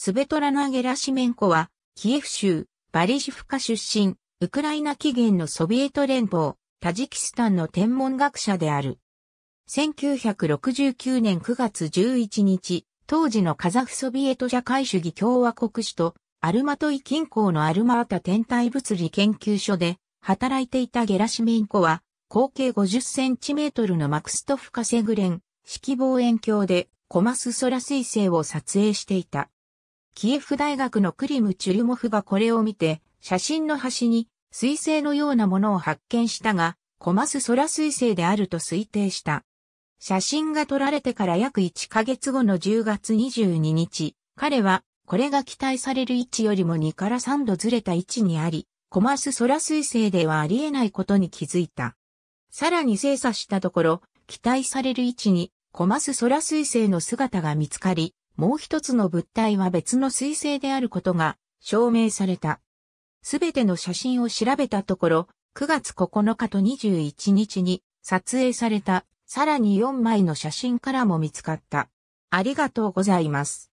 スベトラナ・ゲラシメンコは、キエフ州、バリジフカ出身、ウクライナ起源のソビエト連邦、タジキスタンの天文学者である。1969年9月11日、当時のカザフソビエト社会主義共和国首都、アルマトイ近郊のアルマータ天体物理研究所で働いていたゲラシメンコは、合計50センチメートルのマクストフカセグレン、式望遠鏡でコマスソラ彗星を撮影していた。キエフ大学のクリム・チュリモフがこれを見て、写真の端に彗星のようなものを発見したが、コマスソラ彗星であると推定した。写真が撮られてから約1ヶ月後の10月22日、彼はこれが期待される位置よりも2から3度ずれた位置にあり、コマスソラ彗星ではありえないことに気づいた。さらに精査したところ、期待される位置にコマスソラ彗星の姿が見つかり、もう一つの物体は別の彗星であることが証明された。すべての写真を調べたところ、9月9日と21日に撮影されたさらに4枚の写真からも見つかった。ありがとうございます。